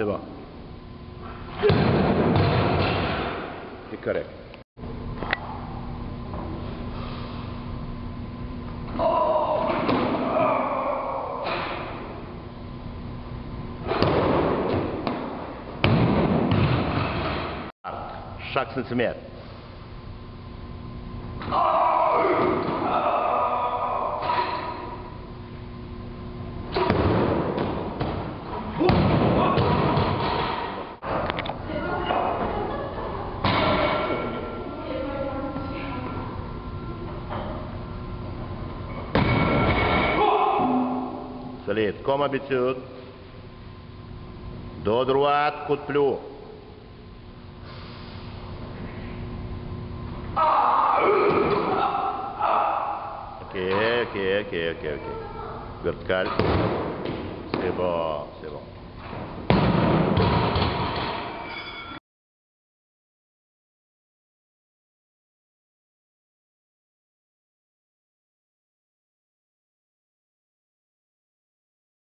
C'est bon. C'est correct. Chaque centimètre. След. Kom обицют. До друат кутплю. Ok, ok, ok, ok, ok. Vertical. C'est bon, c'est bon.